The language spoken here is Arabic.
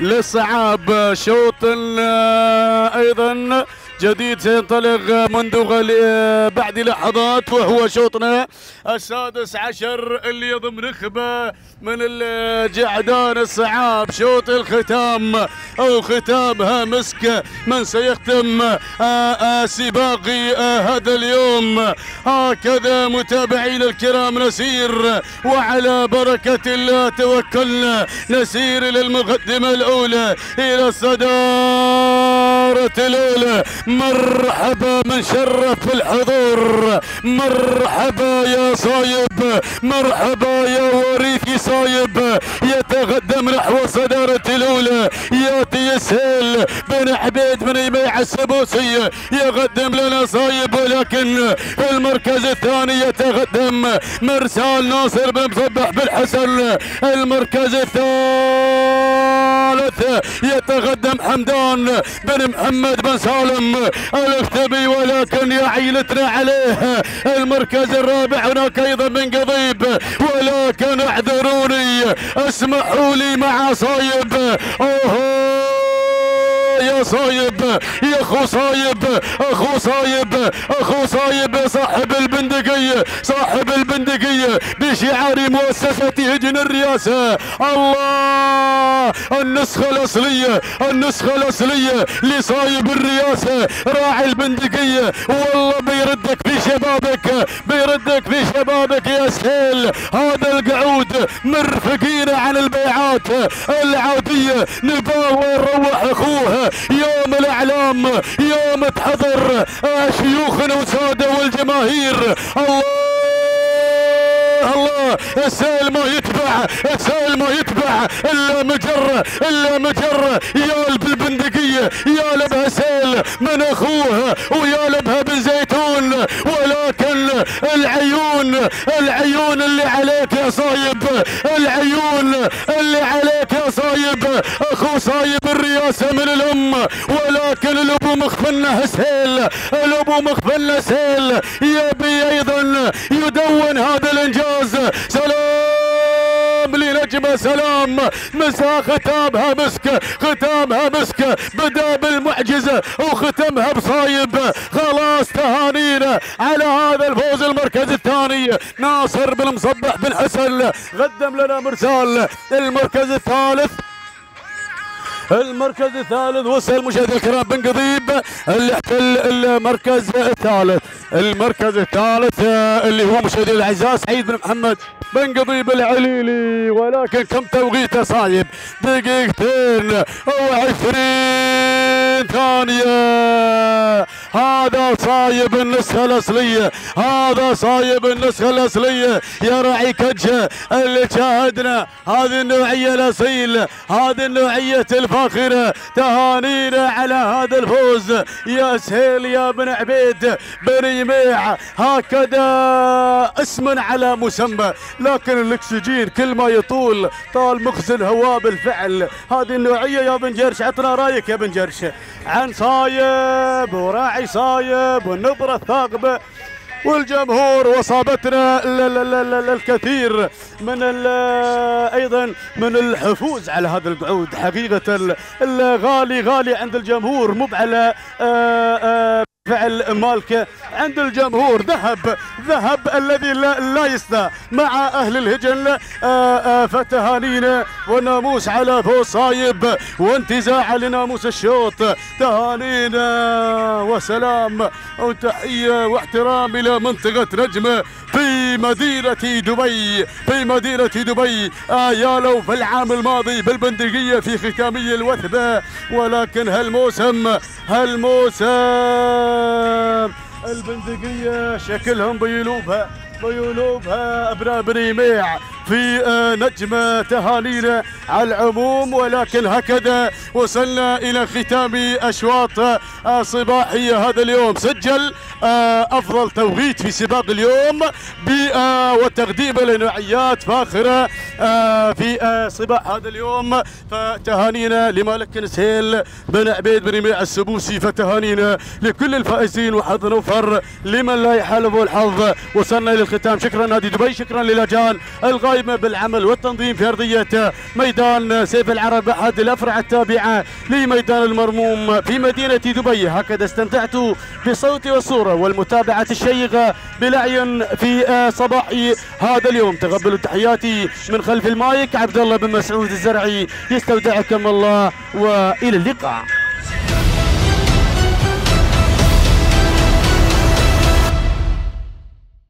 للصعاب شوط آه، أيضا. جديد سينطلق منذ بعد لحظات وهو شوطنا السادس عشر اللي يضم نخبة من الجعدان الصعاب. شوط الختام أو ختامها مسك من سيختم سباق هذا اليوم. هكذا متابعينا الكرام نسير وعلى بركة الله توكلنا نسير إلى المقدمة الأولى إلى الصدارة الأولى. مرحبا من شرف الحضور. مرحبا يا صايب. مرحبا يا وريثي صايب. يتقدم نحو الصدارة الأولى. ياتي يسهل. بن عبيد بن يميع السبوسي. يقدم لنا صايب ولكن في المركز الثاني يتقدم مرسال ناصر بن مصبح بن حسن. المركز الثالث يتقدم حمدان بن محمد بن سالم. الاختبي ولكن يا عيلتنا عليه. المركز الرابع هناك أيضا من قضيب. ولكن اعذروني اسمحوا لي مع صايب. اوه يا صايب يا أخو صايب أخو صايب أخو صايب صاحب البندقية صاحب البندقية بشعار مؤسسة هجن الرئاسة. الله النسخة الأصلية النسخة الأصلية لصايب الرئاسة. راعي البندقية والله بيردك في شبابك بيردك في شبابك يا سهيل. هذا القعود مرفقين عن البيعات العادية. نباوى نروح أخوه. يوم الأعلام يوم تحضر شيوخنا وسادة والجماهير. الله الله السائل ما يتبع السائل ما يتبع. إلا مجرة إلا مجرة يا بالبندقية يا لبها سيل من أخوها ويا لبها بن زيتون. ولكن العيون العيون اللي عليك يا صايب العيون اللي عليك يا صايب. أخو صايب الرئاسة من الأم ولكن الابو مخفلنا سهيل الابو مخفلنا سهيل يبي أيضا يدون هذا الإنجاز. سلام. سلام مساء ختامها مسك ختامها مسك. بدا بالمعجزة وختمها بصايب. خلاص تهانينا على هذا الفوز المركز الثاني. ناصر بن مصبح بن حسن قدم لنا مرسال. المركز الثالث المركز الثالث وصل مشاهدينا الكرام بن قضيب. اللي احتل المركز الثالث. المركز الثالث اللي هو مشاهدينا الأعزاء سعيد بن محمد بن قضيب العليلي ولكن كم توقيته صايب؟ دقيقتين وعشرين ثانية. هذا صايب النسخة الأصلية. هذا صايب النسخة الأصلية. يا راعي كجة اللي شاهدنا. هذه النوعية الأصيل. هذه النوعية الفاخرة. تهانينا على هذا الفوز. يا سهيل يا بن عبيد. بن يميع. هكذا اسم على مسمى. لكن الأكسجين كل ما يطول طال مخزن الهواء بالفعل. هذه النوعية يا بن جرش. عطنا رأيك يا بن جرش. عن صايب. وراعي صايب. والنظرة الثاقبة والجمهور وصابتنا ال- ال- ال- ال- الكثير من أيضا من الحفوز على هذا القعود حقيقة ال- الغالي غالي عند الجمهور مو على آه، آه، فعل مالك عند الجمهور. ذهب ذهب الذي لا, لا يسدى مع أهل الهجن. آه، آه، فتهانينا وناموس على فوز صايب وانتزاع لناموس الشوط. تهانينا وسلام وتحية واحترام إلى منطقة نجمه في مدينة دبي في مدينة دبي. آه يا لو في العام الماضي بالبندقية في ختامية الوثبة ولكن هالموسم هالموسم البندقية شكلهم بيلوبها بيلوبها ابناء بني يميع في آه، نجمة تهانينا على العموم ولكن هكذا وصلنا إلى ختام أشواط صباحية هذا اليوم. سجل آه، أفضل توقيت في سباق اليوم آه، وتقديم لنوعيات فاخرة في صباح هذا اليوم. فتهانينا لمالك سهيل بن عبيد بن يميع السبوسي فتهانينا لكل الفائزين وحظ نوفر لمن لا يحالفه الحظ. وصلنا إلى الختام. شكرا نادي دبي شكرا للجان الغالي. القائمة بالعمل والتنظيم في أرضية ميدان سيف العرب أحد الأفرع التابعة لميدان المرموم في مدينة دبي. هكذا استمتعت بالصوت والصورة والمتابعة الشيقة بالأعين في صباح هذا اليوم. تقبلوا تحياتي من خلف المايك عبد الله بن مسعود الزرعي. يستودعكم الله وإلى اللقاء.